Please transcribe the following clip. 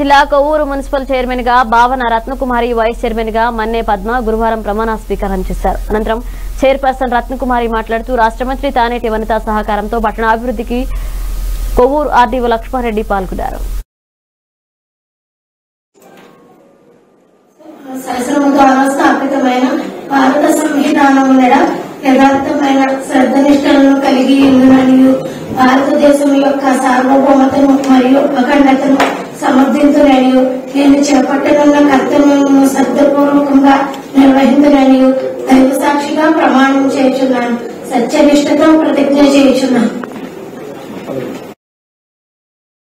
జిల్లా కొవ్వూరు మున్సిపల్ చైర్మన్గా భావన రత్నకుమారి వైస్ చైర్మన్గా మన్నే పద్మ గురువారం ప్రమాణ స్వీకారం చేశారు. అనంతరం చైర్పర్సన్ రత్నకుమారి మాట్లాడుతూ రాష్ట్ర మంత్రి తానేటి వనిత సహకారంతో పట్టణాభివృద్ధికి కొవ్వూరు ఆర్డీఓ లక్ష్మారెడ్డి పాల్గొన్నారు. భారత యథార్థమైన శ్రద్ధనిష్టలను కలిగి భారతదేశం యొక్క సార్వభౌమతను మరియు అఖండతను నిర్వహించలేను నేను చేపట్టగల కర్తవ్యము శ్రద్ధపూర్వకంగా నిర్వహించలేను దైవ సాక్షిగా ప్రమాణం చేస్తున్నాను సత్యనిష్టతో ప్రతిజ్ఞ చేస్తున్నాను